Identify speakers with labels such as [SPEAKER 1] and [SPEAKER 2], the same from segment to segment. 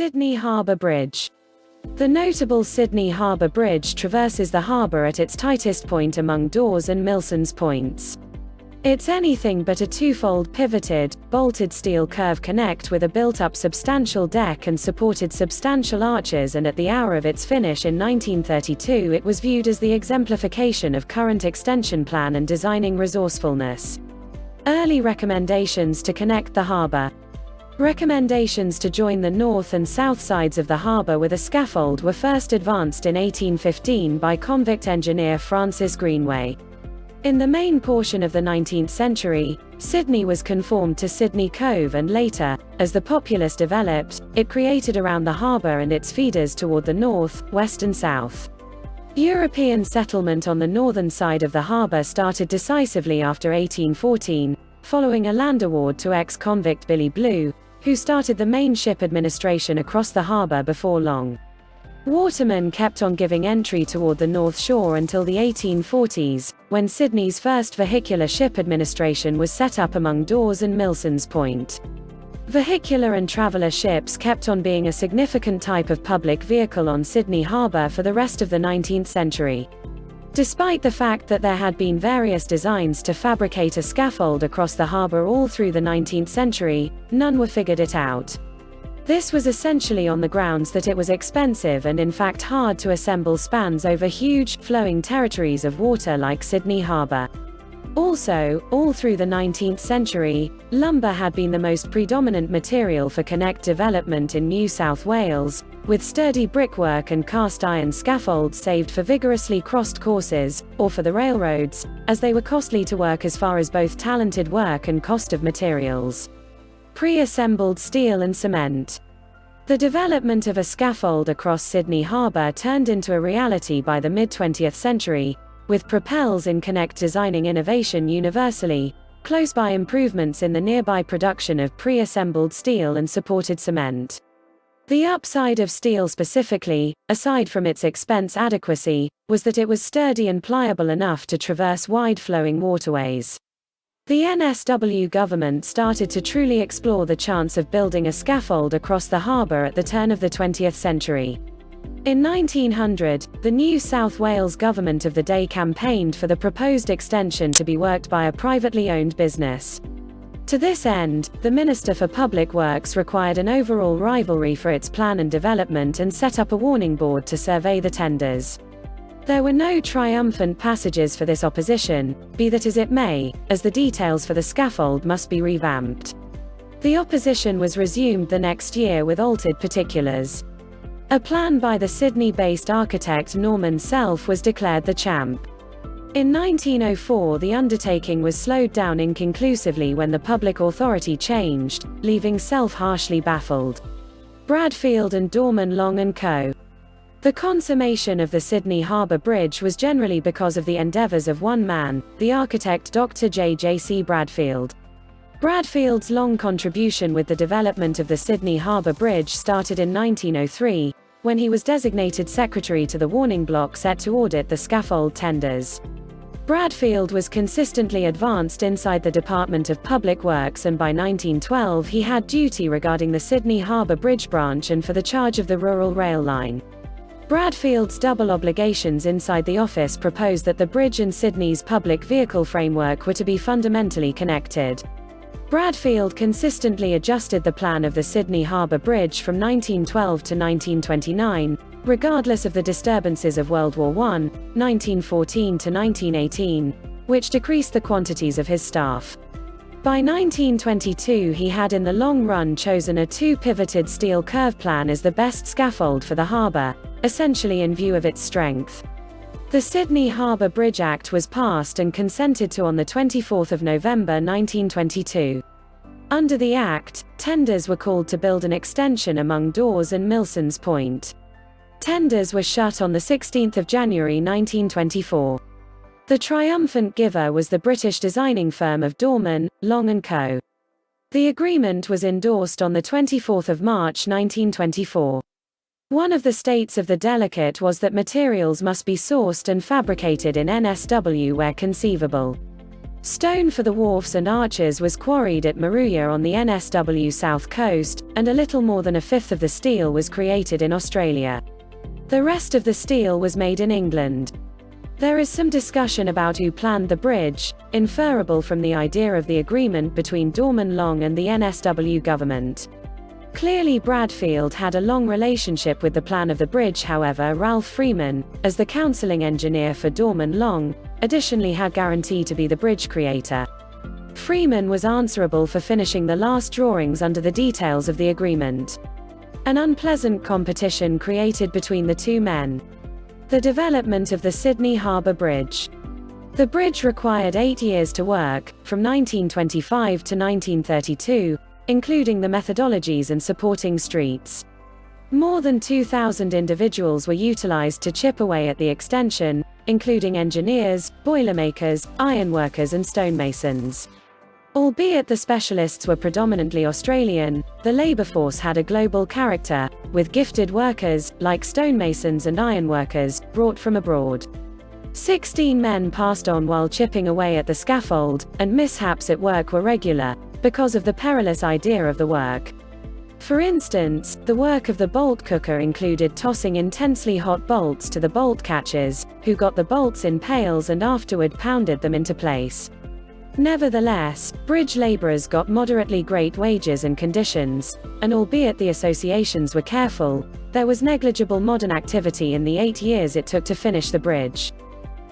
[SPEAKER 1] Sydney Harbour Bridge. The notable Sydney Harbour Bridge traverses the harbour at its tightest point among Dawes and Milsons points. It's anything but a twofold pivoted, bolted steel curve connect with a built-up substantial deck and supported substantial arches and at the hour of its finish in 1932 it was viewed as the exemplification of current extension plan and designing resourcefulness. Early recommendations to connect the harbour. Recommendations to join the north and south sides of the harbour with a scaffold were first advanced in 1815 by convict engineer Francis Greenway. In the main portion of the 19th century, Sydney was conformed to Sydney Cove and later, as the populace developed, it created around the harbour and its feeders toward the north, west and south. European settlement on the northern side of the harbour started decisively after 1814, following a land award to ex-convict Billy Blue, who started the main ship administration across the harbour before long. Watermen kept on giving entry toward the North Shore until the 1840s, when Sydney's first vehicular ship administration was set up among Dawes and Milsons Point. Vehicular and traveller ships kept on being a significant type of public vehicle on Sydney Harbour for the rest of the 19th century. Despite the fact that there had been various designs to fabricate a scaffold across the harbour all through the 19th century, none were figured it out. This was essentially on the grounds that it was expensive and in fact hard to assemble spans over huge, flowing territories of water like Sydney Harbour. Also, all through the 19th century, lumber had been the most predominant material for connect development in New South Wales, with sturdy brickwork and cast iron scaffolds saved for vigorously crossed courses, or for the railroads, as they were costly to work as far as both talented work and cost of materials pre-assembled steel and cement. The development of a scaffold across Sydney Harbour turned into a reality by the mid-20th century, with propels in Connect designing innovation universally, close by improvements in the nearby production of pre-assembled steel and supported cement. The upside of steel specifically, aside from its expense adequacy, was that it was sturdy and pliable enough to traverse wide-flowing waterways. The NSW government started to truly explore the chance of building a scaffold across the harbour at the turn of the 20th century. In 1900, the New South Wales government of the day campaigned for the proposed extension to be worked by a privately owned business. To this end, the Minister for Public Works required an overall rivalry for its plan and development and set up a warning board to survey the tenders. There were no triumphant passages for this opposition, be that as it may, as the details for the scaffold must be revamped. The opposition was resumed the next year with altered particulars. A plan by the Sydney-based architect Norman Selfe was declared the champ. In 1904 the undertaking was slowed down inconclusively when the public authority changed, leaving Selfe harshly baffled. Bradfield and Dorman Long & Co. The consummation of the Sydney Harbour Bridge was generally because of the endeavours of one man, the architect Dr. J. J. C. Bradfield. Bradfield's long contribution with the development of the Sydney Harbour Bridge started in 1903, when he was designated secretary to the warning block set to audit the scaffold tenders. Bradfield was consistently advanced inside the Department of Public Works and by 1912 he had duty regarding the Sydney Harbour Bridge branch and for the charge of the rural rail line. Bradfield's double obligations inside the office proposed that the bridge and Sydney's public vehicle framework were to be fundamentally connected. Bradfield consistently adjusted the plan of the Sydney Harbour Bridge from 1912 to 1929, regardless of the disturbances of World War I, 1914 to 1918, which decreased the quantities of his staff. By 1922 he had in the long run chosen a two-pivoted steel curve plan as the best scaffold for the harbour, essentially in view of its strength. The Sydney Harbour Bridge Act was passed and consented to on 24 November 1922. Under the Act, tenders were called to build an extension among Dawes and Milsons Point. Tenders were shut on 16 January 1924. The triumphant giver was the British designing firm of Dorman, Long & Co. The agreement was endorsed on 24 March 1924. One of the states of the delicate was that materials must be sourced and fabricated in NSW where conceivable. Stone for the wharfs and arches was quarried at Moruya on the NSW south coast, and a little more than a fifth of the steel was created in Australia. The rest of the steel was made in England. There is some discussion about who planned the bridge, inferable from the idea of the agreement between Dorman Long and the NSW government. Clearly Bradfield had a long relationship with the plan of the bridge however Ralph Freeman, as the counseling engineer for Dorman Long, additionally had guarantee to be the bridge creator. Freeman was answerable for finishing the last drawings under the details of the agreement. An unpleasant competition created between the two men. The development of the Sydney Harbour Bridge. The bridge required eight years to work, from 1925 to 1932, including the methodologies and supporting streets. More than 2,000 individuals were utilized to chip away at the extension, including engineers, boilermakers, ironworkers and stonemasons. Albeit the specialists were predominantly Australian, the labour force had a global character, with gifted workers, like stonemasons and ironworkers, brought from abroad. Sixteen men passed on while chipping away at the scaffold, and mishaps at work were regular, because of the perilous idea of the work. For instance, the work of the bolt cooker included tossing intensely hot bolts to the bolt catchers, who got the bolts in pails and afterward pounded them into place. Nevertheless, bridge labourers got moderately great wages and conditions, and albeit the associations were careful, there was negligible modern activity in the eight years it took to finish the bridge.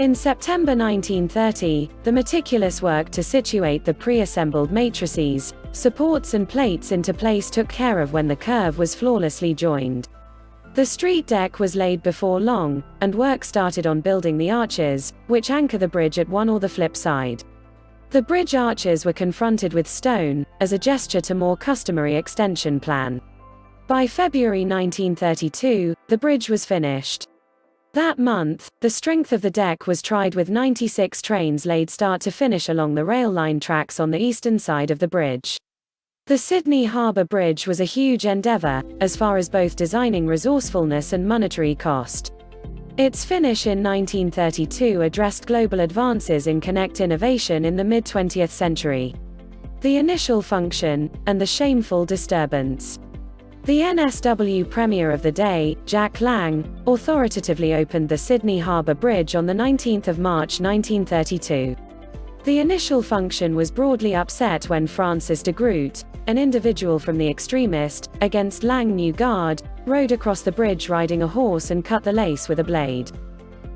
[SPEAKER 1] In September 1930, the meticulous work to situate the pre-assembled matrices, supports and plates into place took care of when the curve was flawlessly joined. The street deck was laid before long, and work started on building the arches, which anchor the bridge at one or the flip side. The bridge arches were confronted with stone, as a gesture to more customary extension plan. By February 1932, the bridge was finished. That month, the strength of the deck was tried with 96 trains laid start to finish along the rail line tracks on the eastern side of the bridge. The Sydney Harbour Bridge was a huge endeavour, as far as both designing resourcefulness and monetary cost. Its finish in 1932 addressed global advances in connect innovation in the mid 20th century. The initial function, and the shameful disturbance. The NSW Premier of the day, Jack Lang, authoritatively opened the Sydney Harbour Bridge on 19 March 1932. The initial function was broadly upset when Francis de Groot, an individual from the extremist, against Lang New Guard, rode across the bridge riding a horse and cut the lace with a blade.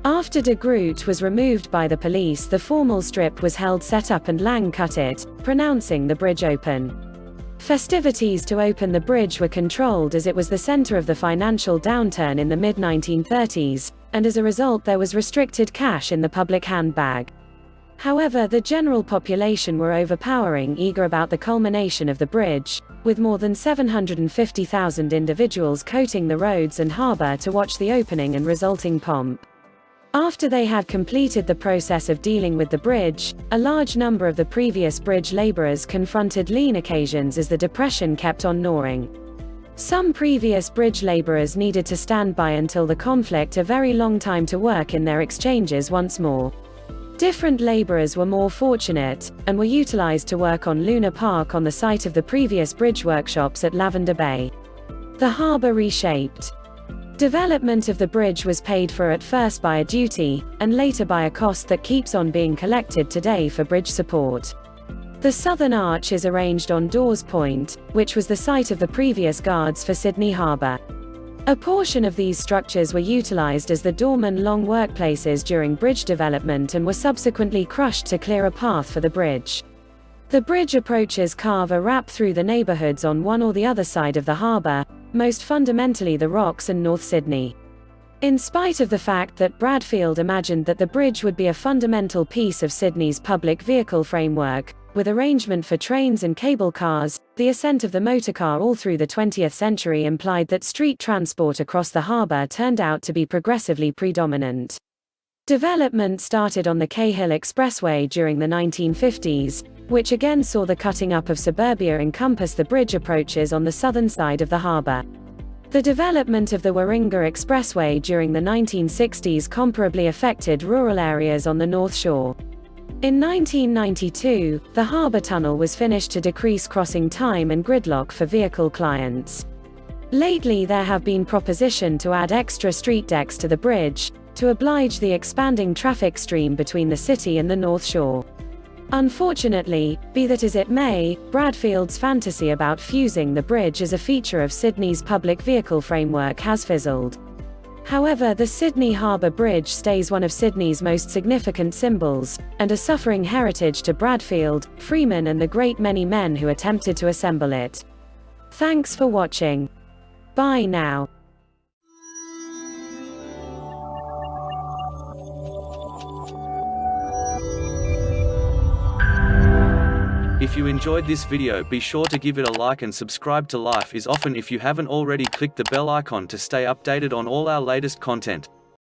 [SPEAKER 1] After de Groot was removed by the police the formal strip was held set up and Lang cut it, pronouncing the bridge open. Festivities to open the bridge were controlled as it was the center of the financial downturn in the mid-1930s, and as a result there was restricted cash in the public handbag. However the general population were overpowering eager about the culmination of the bridge, with more than 750,000 individuals coating the roads and harbour to watch the opening and resulting pomp. After they had completed the process of dealing with the bridge, a large number of the previous bridge laborers confronted lean occasions as the depression kept on gnawing. Some previous bridge laborers needed to stand by until the conflict a very long time to work in their exchanges once more. Different laborers were more fortunate, and were utilized to work on Luna Park on the site of the previous bridge workshops at Lavender Bay. The harbor reshaped. Development of the bridge was paid for at first by a duty, and later by a cost that keeps on being collected today for bridge support. The southern arch is arranged on Dawes Point, which was the site of the previous guards for Sydney Harbour. A portion of these structures were utilised as the Dorman Long workplaces during bridge development and were subsequently crushed to clear a path for the bridge. The bridge approaches carve a wrap through the neighbourhoods on one or the other side of the harbour, most fundamentally the Rocks and North Sydney. In spite of the fact that Bradfield imagined that the bridge would be a fundamental piece of Sydney's public vehicle framework, with arrangement for trains and cable cars, the ascent of the motorcar all through the 20th century implied that street transport across the harbour turned out to be progressively predominant. Development started on the Cahill Expressway during the 1950s, which again saw the cutting up of suburbia encompass the bridge approaches on the southern side of the harbour. The development of the Warringah Expressway during the 1960s comparably affected rural areas on the North Shore. In 1992, the harbour tunnel was finished to decrease crossing time and gridlock for vehicle clients. Lately there have been proposition to add extra street decks to the bridge, to oblige the expanding traffic stream between the city and the North Shore. Unfortunately, be that as it may, Bradfield's fantasy about fusing the bridge as a feature of Sydney's public vehicle framework has fizzled. However, the Sydney Harbour Bridge stays one of Sydney's most significant symbols, and a suffering heritage to Bradfield, Freeman and the great many men who attempted to assemble it. Thanks for watching. Bye now.
[SPEAKER 2] If you enjoyed this video be sure to give it a like and subscribe to Life is often if you haven't already click the bell icon to stay updated on all our latest content.